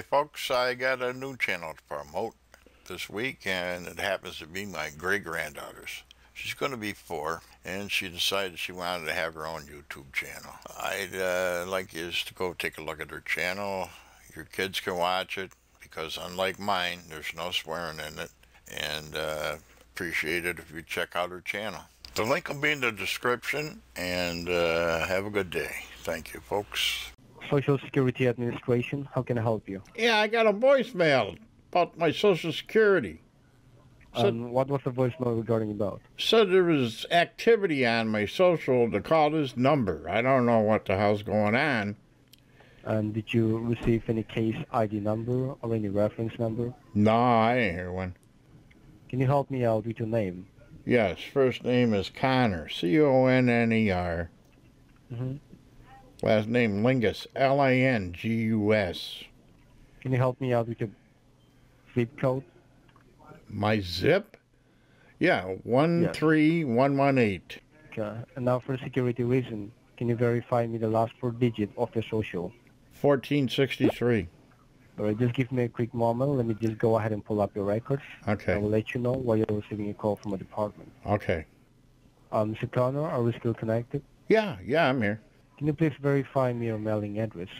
Hi, folks. I got a new channel to promote this week, and it happens to be my great granddaughter's. She's going to be four, and she decided she wanted to have her own YouTube channel. I'd uh, like you to go take a look at her channel. Your kids can watch it because, unlike mine, there's no swearing in it, and uh, appreciate it if you check out her channel. The link will be in the description, and uh, have a good day. Thank you, folks. Social Security Administration, how can I help you? Yeah, I got a voicemail about my Social Security. So, um, what was the voicemail regarding about? Said there was activity on my social to call this number. I don't know what the hell's going on. And did you receive any case ID number or any reference number? No, I didn't hear one. Can you help me out with your name? Yes, first name is Connor, C-O-N-N-E-R. Mm-hmm. Last name Lingus, L-I-N-G-U-S. Can you help me out with your zip code? My zip? Yeah, 13118. Okay. And now for security reason, can you verify me the last four digits of your social? 1463. All right, just give me a quick moment. Let me just go ahead and pull up your records. Okay. I will let you know while you're receiving a call from a department. Okay. Um, Mr. Connor, are we still connected? Yeah, yeah, I'm here. Can you please verify me your mailing address?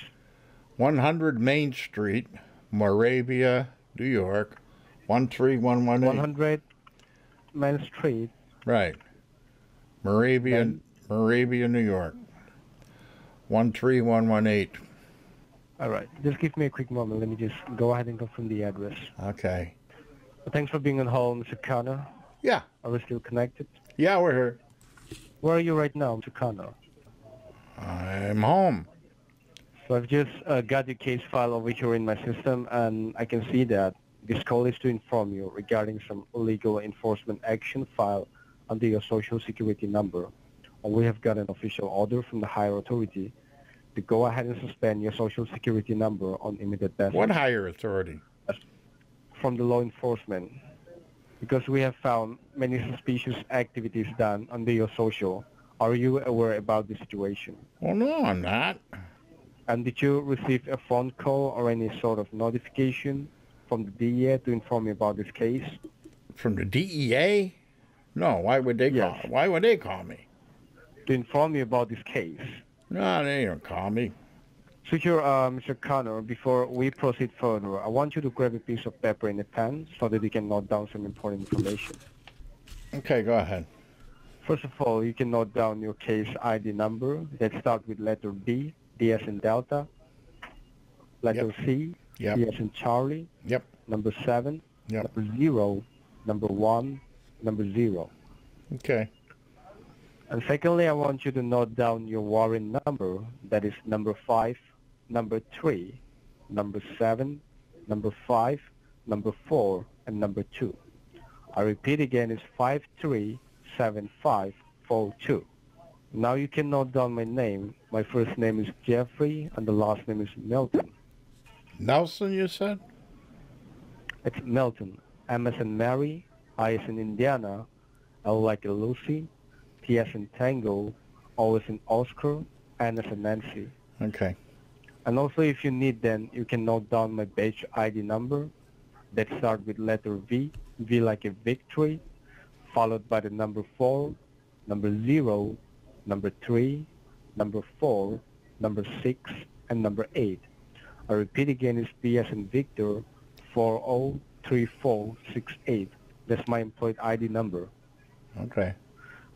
100 Main Street, Moravia, New York, 13118. 100 Main Street. Right. Moravia, Moravia, New York. 13118. All right. Just give me a quick moment. Let me just go ahead and confirm the address. Okay. Thanks for being on hold, Mr. Connor. Yeah. Are we still connected? Yeah, we're here. Where are you right now, Mr. Connor? I'm home. So I've just uh, got your case file over here in my system, and I can see that this call is to inform you regarding some legal enforcement action filed under your social security number. And we have got an official order from the higher authority to go ahead and suspend your social security number on immediate basis. What higher authority? From the law enforcement. Because we have found many suspicious activities done under your social. Are you aware about the situation? Well, no, I'm not. And did you receive a phone call or any sort of notification from the DEA to inform you about this case? From the DEA? No, why would they yes. call? Why would they call me? To inform you about this case. No, they don't call me. Future uh, Mr. Connor, before we proceed further, I want you to grab a piece of paper and a pen so that you can note down some important information. Okay, go ahead. First of all, you can note down your case ID number that starts with letter D, D as in Delta, letter yep. C, yep. C as in Charlie, yep. number 7, yep. number 0, number 1, number 0. Okay. And secondly, I want you to note down your warrant number, that is number 5, number 3, number 7, number 5, number 4, and number 2. I repeat again, it's 537542. Now you can note down my name. My first name is Jeffrey, and the last name is Milton. Nelson, you said? It's Milton. M as in Mary, I as in Indiana, L like a Lucy, T as in Tango, O as in Oscar, N as in Nancy. Okay. And also if you need then, you can note down my badge ID number that starts with letter V, V like a victory, followed by the number 4, number 0, number 3, number 4, number 6, and number 8. I repeat again, it's V as in Victor, 403468. That's my employee ID number. Okay.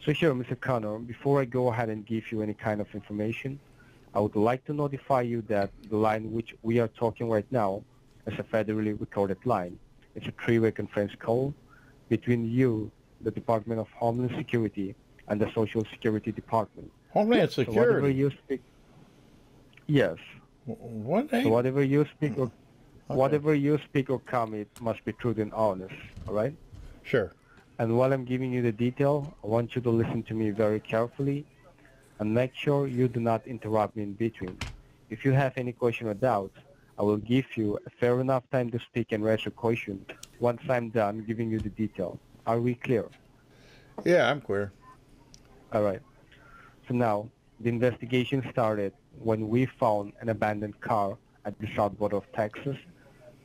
So sure, Mr. Connor, before I go ahead and give you any kind of information, I would like to notify you that the line which we are talking right now is a federally recorded line. It's a three-way conference call between you, the Department of Homeland Security, and the Social Security Department. Homeland So Security? whatever you speak, yes. What? So whatever you speak or okay. whatever you speak or comment must be true and honest. All right? Sure. And while I'm giving you the detail, I want you to listen to me very carefully and make sure you do not interrupt me in between. If you have any question or doubt, I will give you a fair enough time to speak and raise your question once I'm done giving you the detail. Are we clear? Yeah, I'm clear. All right. So now, the investigation started when we found an abandoned car at the south border of Texas.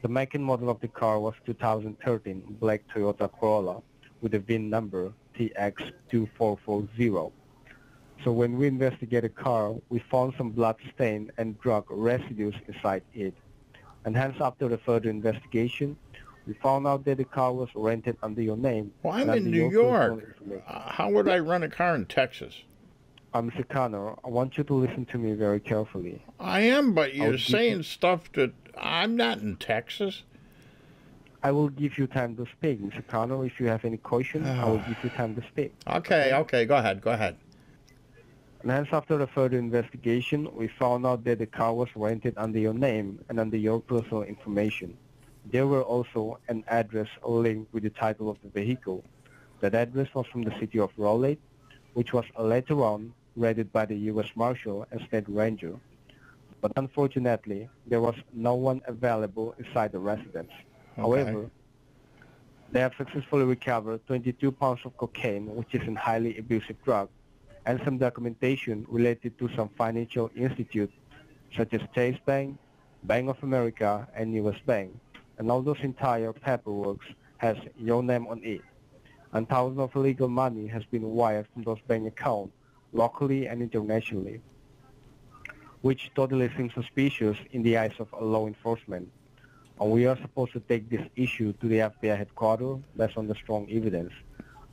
The make and model of the car was 2013 black Toyota Corolla with a VIN number TX2440. So when we investigated the car, we found some blood stain and drug residues inside it. And hence after the further investigation, we found out that the car was rented under your name. Well, I'm in New York. Uh, How would I rent a car in Texas? Uh, Mr. Connor, I want you to listen to me very carefully. I am, but you're saying stuff that I'm not in Texas. I will give you time to speak, Mr. Connor. If you have any questions, I will give you time to speak. Okay, okay, go ahead, go ahead. And hence, after a further investigation, we found out that the car was rented under your name and under your personal information. There were also an address linked with the title of the vehicle. That address was from the city of Raleigh, which was later on raided by the U.S. Marshal and State Ranger. But unfortunately, there was no one available inside the residence. However, they have successfully recovered 22 pounds of cocaine, which is a highly abusive drug, and some documentation related to some financial institutes such as Chase Bank, Bank of America, and U.S. Bank. And all those entire paperwork has your name on it. And thousands of illegal money has been wired from those bank accounts locally and internationally, which totally seems suspicious in the eyes of law enforcement. And we are supposed to take this issue to the FBI headquarters based on the strong evidence.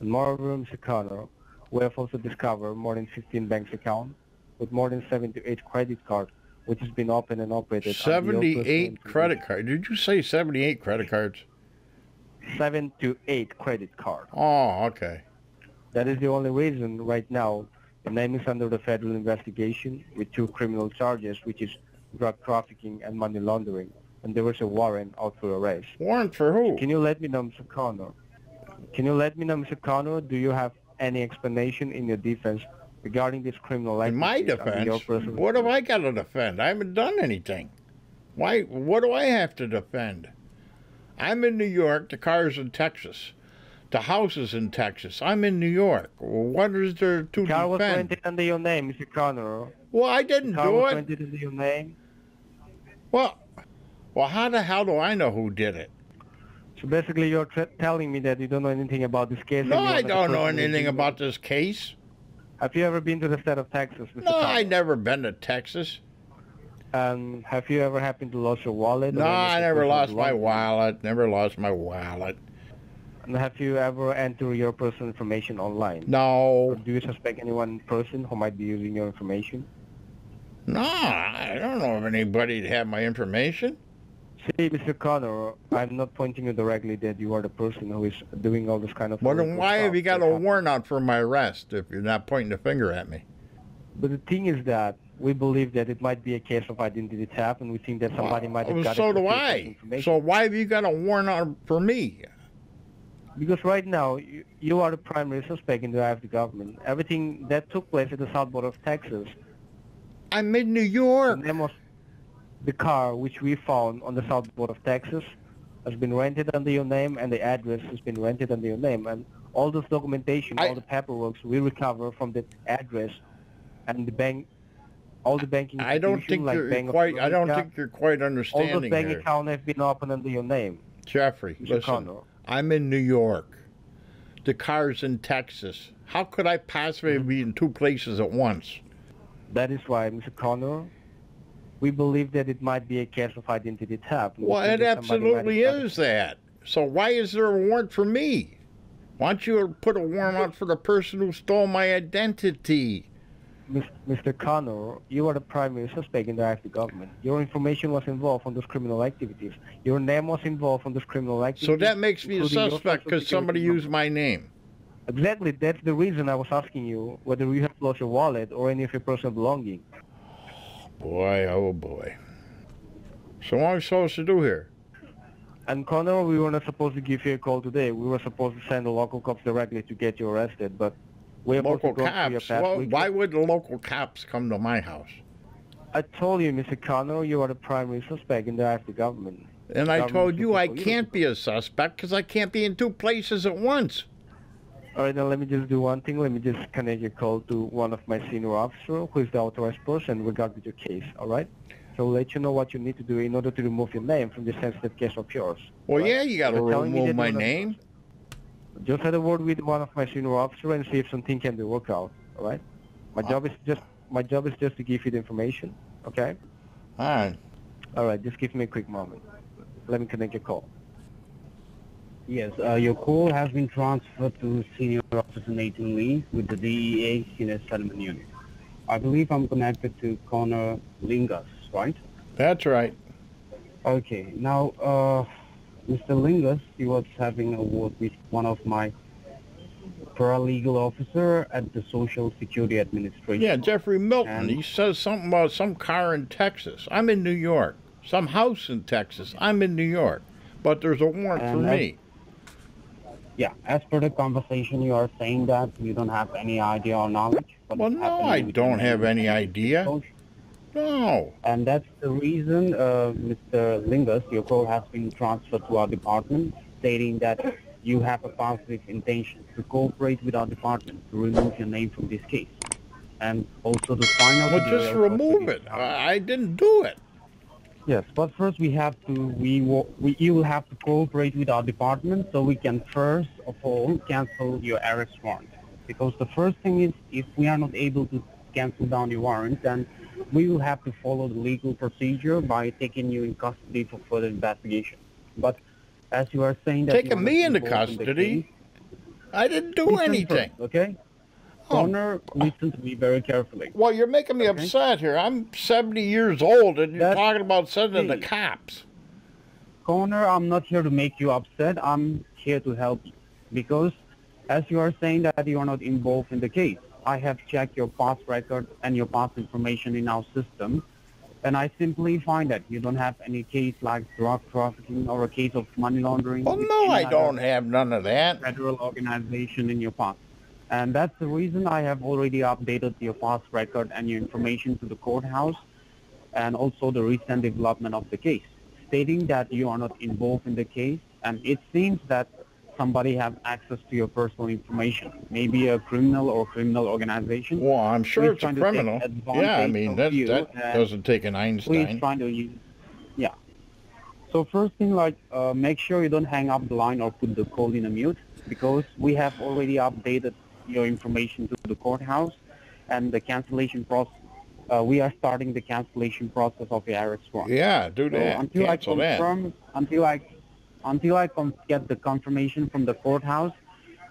And moreover, Mr. Connor, we have also discovered more than 15 bank accounts with more than 7 to 8 credit cards, which has been opened and operated. under 78 credit cards. Did you say 78 credit cards? 7 to 8 credit cards. Oh, okay. That is the only reason right now the name is under the federal investigation with two criminal charges, which is drug trafficking and money laundering. And there was a warrant out for arrest. Warrant for who? Can you let me know, Mr. Connor? Can you let me know, Mr. Connor, do you have any explanation in your defense regarding this criminal In my activities under your defense, what have I got to defend? I haven't done anything. Why? What do I have to defend? I'm in New York. The car's in Texas. The house is in Texas. I'm in New York. What is there to The car was defend? rented under your name, Mr. Connor. Well, I didn't car do was it. rented under your name. Well, well, how the hell do I know who did it? So basically, you're telling me that you don't know anything about this case. No, I don't know anything about this case. Have you ever been to the state of Texas, Mr. No? I never been to Texas. Um, have you ever happened to lose your wallet? No, I never lost my wallet. Never lost my wallet. And have you ever entered your personal information online? Or No, do you suspect anyone person who might be using your information? no, I don't know of anybody to have my information. See, Mr. Connor, I'm not pointing you directly that you are the person who is doing all this kind of. Well, then why have you got a warrant out for my arrest if you're not pointing the finger at me? But the thing is that we believe that it might be a case of identity theft, and we think that somebody might have Well, got so do to steal this I. So why have you got a warrant out for me? Because right now, you, you are the primary suspect in the eye of the government. Everything that took place at the south border of Texas, I'm in New York. The car which we found on the south border of Texas has been rented under your name, and the address has been rented under your name. And all this documentation, I- all the paperwork we recover from the address and the bank, all the banking I don't think like you're Bank quite. I don't think you're quite understanding. all the bank here, accounts have been opened under your name, Jeffrey. Mr. Listen, Connor. I'm in New York. The car's in Texas. How could I possibly Mm-hmm. be in two places at once? That is why, Mr. Connor, we believe that it might be a case of identity theft. Well, it that somebody might have absolutely is that. So why is there a warrant for me? Why don't you put a warrant out for the person who stole my identity? Mr. Connor, you are the primary suspect in the eye government. Your information was involved on those criminal activities. Your name was involved on those criminal activities. So that makes me a suspect because somebody used my name. Exactly. That's the reason I was asking you whether you have lost your wallet or any of your personal belongings. Boy, oh boy. So what am I supposed to do here? And Connor, we were not supposed to give you a call today. We were supposed to send the local cops directly to get you arrested, but we have Local also gone your cops. Well, why would the local cops come to my house? I told you, Mr. Connor, you are the primary suspect in the eye of the government. And I Government told you I can't be a suspect because I can't be in two places at once. All right, now let me just do one thing. Let me just connect your call to one of my senior officers, who is the authorized person regarding your case. All right? So let you know what you need to do in order to remove your name from the sensitive case of yours. Well, Right. yeah, you got to remove my name. Just had a word with one of my senior officers and see if something can be worked out. All right. My Uh, job is just my job is just to give you the information. Okay. All right. All right. Just give me a quick moment. Let me connect your call. Yes, uh, your call has been transferred to Senior Officer Nathan Lee with the DEA Senior Settlement Unit. I believe I'm connected to Connor Lingus, right? That's right. Okay. Now, uh, Mr. Lingus, he was having a word with one of my paralegal officer at the Social Security Administration. Yeah, Jeffrey Milton. And- he says something about some car in Texas. I'm in New York. Some house in Texas. I'm in New York. But there's a warrant for me. Yeah, as per the conversation, you are saying that you don't have any idea or knowledge. Well, no, I don't have any idea. social. No. And that's the reason, uh, Mr. Lingus, your call has been transferred to our department, stating that you have a positive intention to cooperate with our department to remove your name from this case, and also to find out. Well, just real cause for remove it. I, I didn't do it. Yes, but first we have to, we, wo- we, you will have to cooperate with our department so we can first of all cancel your arrest warrant. Because the first thing is, if we are not able to cancel down your warrant, then we will have to follow the legal procedure by taking you in custody for further investigation. But as you are saying that Taking me into involved in custody? case, I didn't do anything. first, okay? Oh. Connor, listen to me very carefully. Well, you're making me Okay. upset here. I'm 70 years old and you're That's- talking about sending the cops. Connor, I'm not here to make you upset. I'm here to help you. Because as you are saying that you are not involved in the case, I have checked your past record and your past information in our system, and I simply find that you don't have any case like drug trafficking or a case of money laundering. Well, no, I don't have none of that. Federal organization in your past. And that's the reason I have already updated your past record and your information to the courthouse and also the recent development of the case, stating that you are not involved in the case and it seems that somebody have access to your personal information, maybe a criminal or criminal organization. Well, I'm sure it's a trying to take criminal. Yeah, I mean, that, that doesn't take an Einstein. trying to use, yeah. So first thing, like, uh, make sure you don't hang up the line or put the call in a mute because we have already updated your information to the courthouse and the cancellation process. Uh, we are starting the cancellation process of your arrest warrant. Yeah, do So that. until Cancel I that. confirm, until I, until I get the confirmation from the courthouse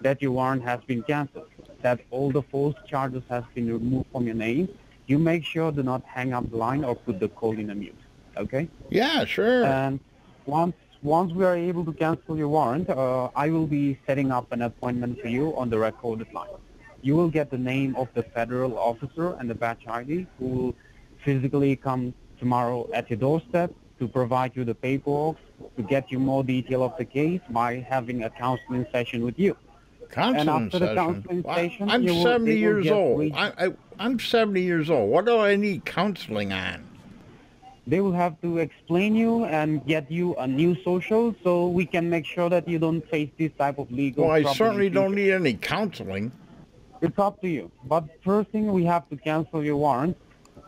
that your warrant has been canceled, that all the false charges has been removed from your name, you make sure do not hang up the line or put the call in a mute. Okay? Yeah, sure. And once once we are able to cancel your warrant, uh, I will be setting up an appointment for you on the recorded line. You will get the name of the federal officer and the batch ID who will physically come tomorrow at your doorstep to provide you the paperwork to get you more detail of the case by having a counseling session with you. counseling after the session. counseling Well, session, I'm 70 will years old. I, I, I'm 70 years old. What do I need counseling on? They will have to explain you and get you a new social so we can make sure that you don't face this type of legal Well, I certainly don't need any counseling. It's up to you. But first thing, we have to cancel your warrant.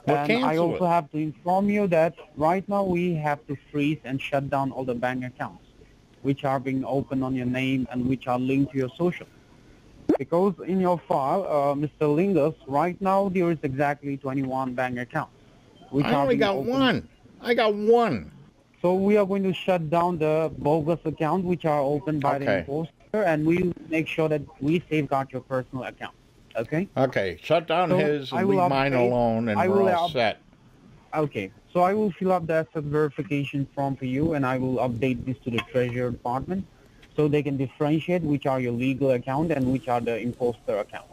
Well, and I also it. have to inform you that right now we have to freeze and shut down all the bank accounts, which are being opened on your name and which are linked to your social. Because in your file, uh, Mr. Lingus, right now there is exactly 21 bank accounts. Which I only got opened. one. I got one. So we are going to shut down the bogus accounts which are opened by the Okay. imposter, and we make sure that we safeguard your personal account. Okay? Okay, shut down So, his I and will leave mine alone, and I we're will all up- set. Okay. So I will fill up the asset verification form for you, and I will update this to the Treasury Department, so they can differentiate which are your legal account and which are the imposter account.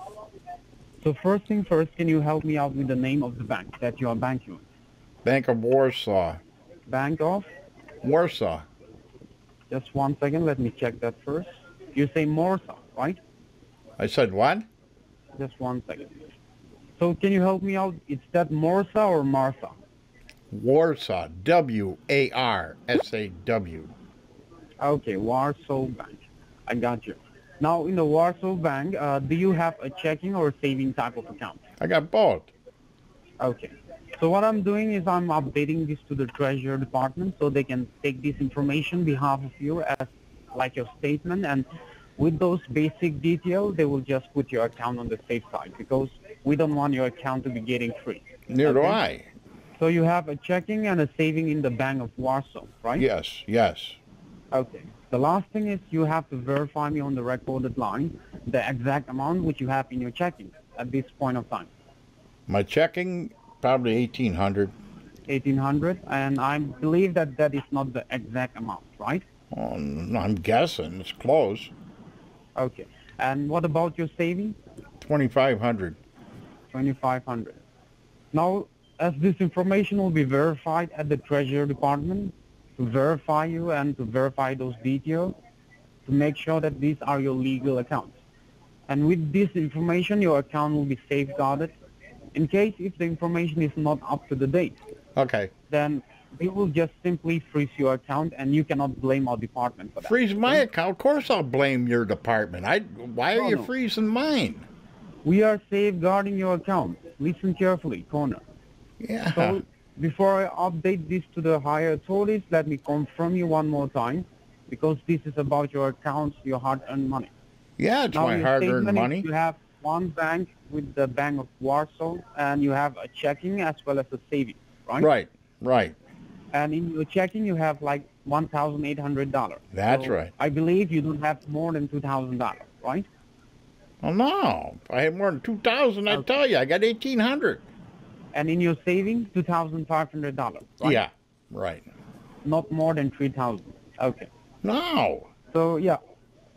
So first thing first, can you help me out with the name of the bank that you are banking with? Bank of Warsaw. Bank of? Warsaw. Just one second. Let me check that first. You say Morsa, right? I said what? Just one second. So can you help me out? It's that Morsa or Martha? Warsaw. W A R S A W. Okay, Warsaw Bank. I got you. Now, in the Warsaw Bank, uh, do you have a checking or saving type of account? I got both. Okay. So what I'm doing is I'm updating this to the Treasury Department so they can take this information behalf of you as like your statement and with those basic details they will just put your account on the safe side because we don't want your account to be getting free. Near do Okay. I. So you have a checking and a saving in the Bank of Warsaw, right? Yes, yes. Okay. The last thing is you have to verify me on the recorded line the exact amount which you have in your checking at this point of time. My checking, probably 1800 1800 and I believe that that is not the exact amount, right? Oh, I'm guessing. It's close. Okay. And what about your saving? 2500 2500 Now, as this information will be verified at the Treasury Department to verify you and to verify those details to make sure that these are your legal accounts. And with this information, your account will be safeguarded in case if the information is not up to the date. Okay. Then we will just simply freeze your account and you cannot blame our department for that. Freeze my account. Of course I'll blame your department. I. Why are you freezing mine? We are safeguarding your account. Listen carefully, Connor. Yeah. So before I update this to the higher authorities, let me confirm you one more time because this is about your accounts, your hard-earned money. yeah, it's now my hard-earned money. You have one bank with the Bank of Warsaw and you have a checking as well as a savings, right? Right, right. And in your checking you have like $1,800. That's So right. I believe you don't have more than $2,000, right? Oh no! If I had more than two thousand, I'd tell you. I got eighteen hundred. And in your savings, $2,500, right? Yeah, right. Not more than 3000 Okay. No. So yeah,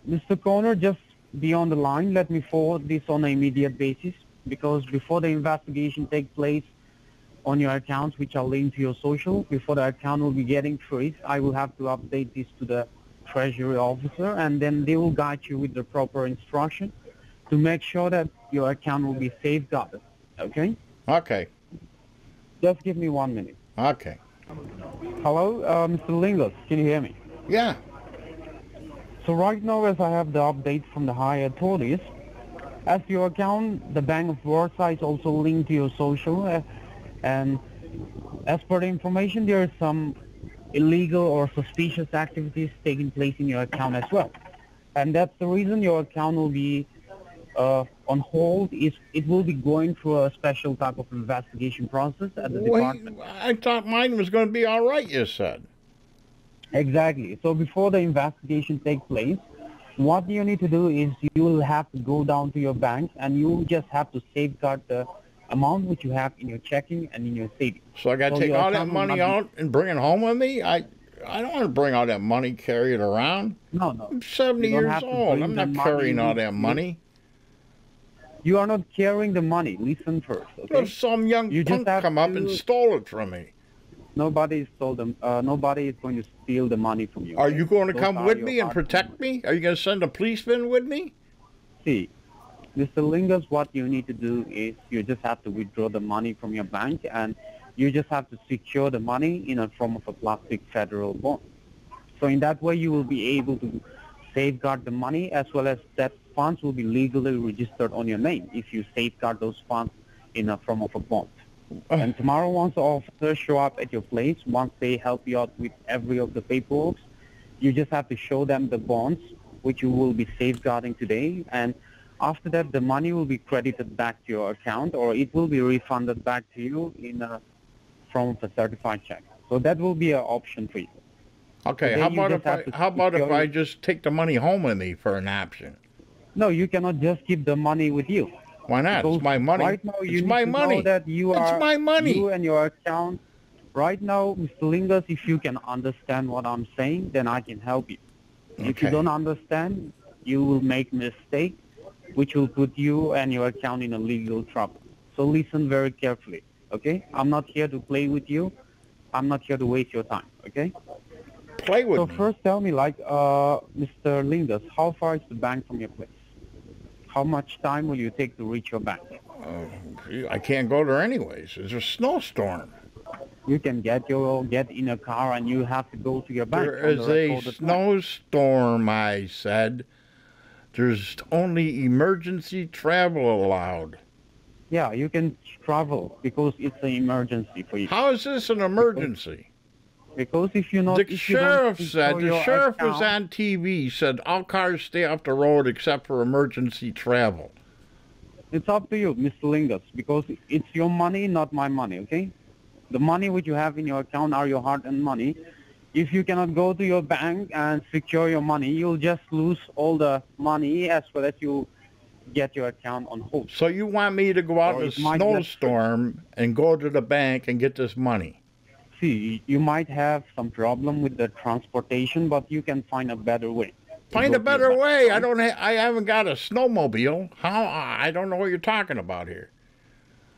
Mr. Conner, just be on the line. Let me forward this on an immediate basis because before the investigation takes place on your accounts, which are linked to your social, before the account will be getting traced, I will have to update this to the treasury officer, and then they will guide you with the proper instruction to make sure that your account will be safeguarded. Okay? Okay. Just give me one minute. Okay. Hello, uh, Mr. Lingus, can you hear me? Yeah. So right now, as I have the update from the higher authorities, as your account, the Bank of Warsaw is also linked to your social, uh, and as per the information, there is some illegal or suspicious activities taking place in your account as well, and that's the reason your account will be uh, on hold. Is it will be going through a special type of investigation process at the Wait, department. I thought mine was going to be all right. You said. Exactly. So before the investigation takes place, what you need to do is you will have to go down to your bank and you just have to safeguard the amount which you have in your checking and in your savings. So I got to So take all that money not out and bring it home with me. I. I don't want to bring all that money, carry it around. No, no. I'm 70 years old. I'm not carrying all that money. You are not carrying the money. Listen first, okay? Some young You just punk come up and stole it from me. Nobody stole them. Uh, nobody is going to steal the money from you. Are okay? you going to Those come with me and protect me? Are you going to send a policeman with me? See, Mr. Lingus, what you need to do is you just have to withdraw the money from your bank and you just have to secure the money in a form of a plastic federal bond. So in that way you will be able to safeguard the money as well as that funds will be legally registered on your name if you safeguard those funds in a form of a bond. Ah. And tomorrow once the officers show up at your place, once they help you out with every of the paperwork, you just have to show them the bonds which you will be safeguarding today and after that the money will be credited back to your account or it will be refunded back to you in a form of a certified check. So that will be an option for you. Okay, how about if I how about if I just take the money home with me for an option? No, you cannot just keep the money with you. Why not? Because it's my money. Right now, you it's need my to money. know that you It's are my money. You and your account. Right now, Mr. Lingus, if you can understand what I'm saying, then I can help you. Okay. If you don't understand, you will make mistake, which will put you and your account in a legal trouble. So listen very carefully, okay? I'm not here to play with you. I'm not here to waste your time, okay? Play with so me. first, tell me, like, uh, Mr. Lingus, how far is the bank from your place? How much time will you take to reach your bank? Oh, I can't go there anyways. It's a snowstorm. You can get your get in a car and you have to go to your bank. There is the a snowstorm, I said. There's only emergency travel allowed. Yeah, you can travel because it's an emergency for you. How is this an emergency? Because if you not, The if sheriff said, the sheriff was on TV, said all cars stay off the road except for emergency travel. It's up to you, Mr. Lingus, because it's your money, not my money, okay? The money which you have in your account are your hard-earned money. If you cannot go to your bank and secure your money, you'll just lose all the money as well as you get your account on hold. So you want me to go out Or in a it might not- snowstorm and go to the bank and get this money? See, you might have some problem with the transportation, but you can find a better way. Find a better way. I don't. Ha- I haven't got a snowmobile. How? I don't know what you're talking about here.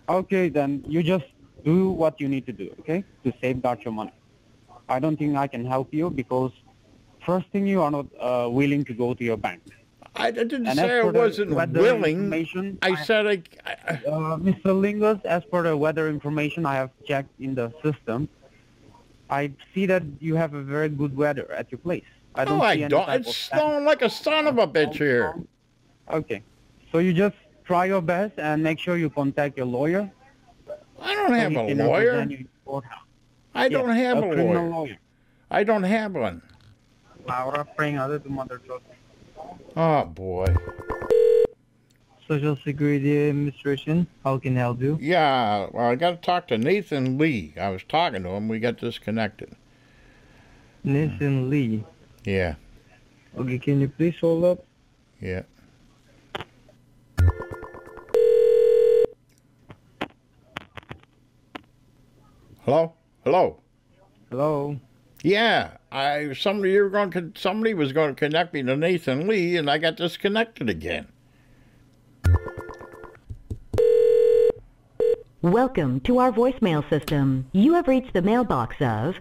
Okay, then you just do what you need to do, okay, to safeguard your money. I don't think I can help you because first thing you are not uh, willing to go to your bank. I, I didn't And say I wasn't willing. information, I said I, I. Uh, Mr. Lingus, as per the weather information I have checked in the system, I see that you have a very good weather at your place. I don't oh, No, see I any don't. It's snowing like a son of a bitch here. Okay. So you just try your best and make sure you contact your lawyer. I don't so have a lawyer. represent you in courthouse. I don't Yes, have a criminal lawyer. lawyer. I don't have one. Ahora pringado tu mother truck. Oh boy. Social Security Administration. How can I help you? Yeah. Well, I got to talk to Nathan Lee. I was talking to him. We got disconnected. Nathan hmm. Lee. Yeah. Okay, can you please hold up? Yeah. Hello. Hello. Hello. Yeah, I somebody you were going to somebody was going to connect me to Nathan Lee, and I got disconnected again. Welcome to our voicemail system. You have reached the mailbox of